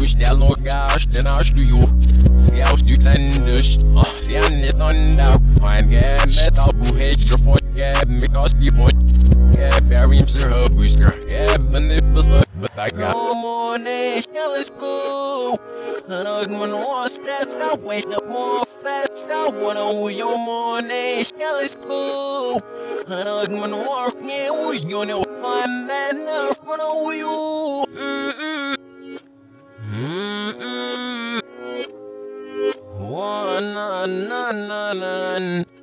os dela no gás Den acho que eu Se aos du tenders Se han ett onda Quando jag med tabu hate Från jag med oss blir bort bär im sig höbuskar Jag benippas But I got no money, hell is cool Hanag man was that's not wake up more fast I wanna who your money, hell is cool Hanag man yeah, we you know fun man, na na na na na.